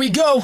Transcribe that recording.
We go.